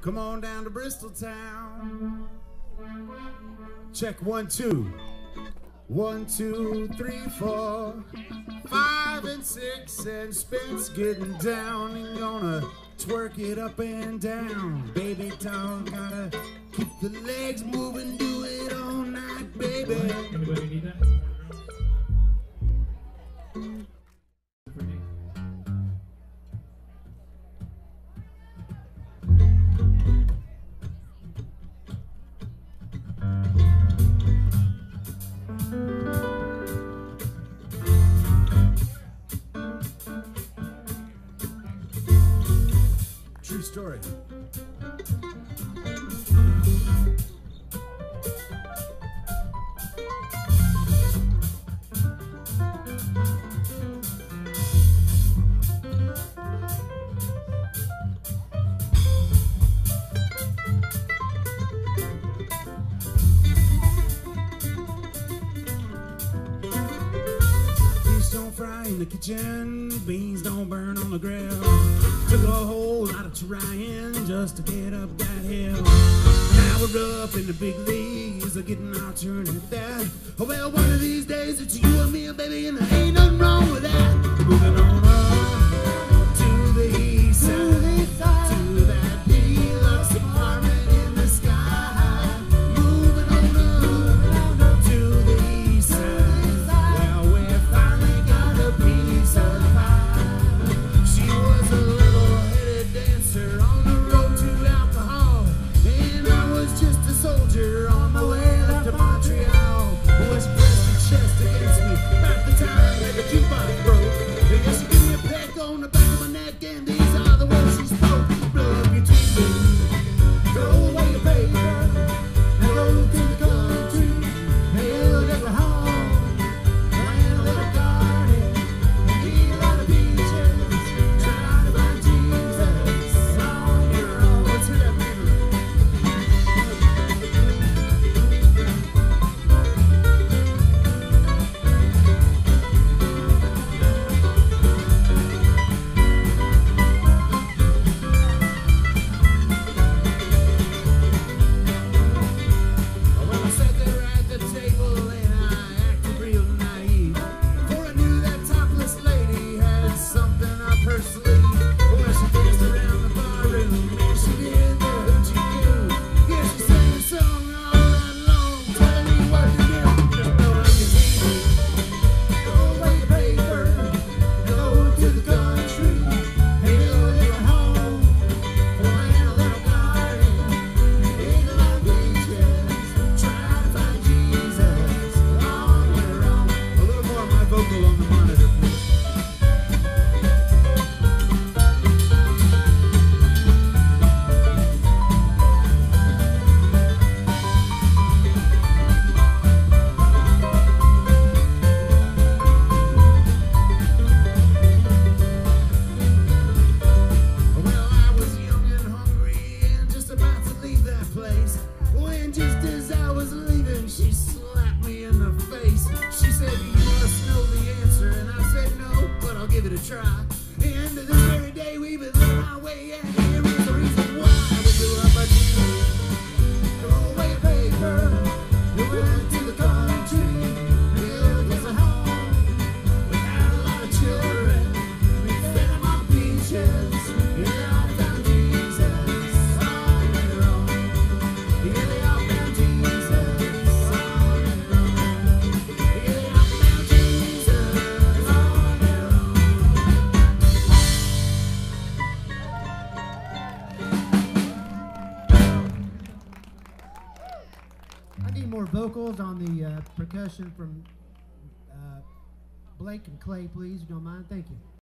Come on down to Bristol Town. Check one, two. One, two, three, four, five, and six, and Spence getting down and gonna twerk it up and down. Baby doll gotta keep the legs moving. story. don't fry in the kitchen, beans don't burn on the grill. Took a whole lot of trying just to get up that hill. Now we're up in the big leagues, are getting our turn at that. Oh well, one of these days it's you and me, baby, and there ain't no on the back of my neck, and These are the words she spoke. Blue try. I need more vocals on the uh, percussion from uh, Blake and Clay, please. If you don't mind, thank you.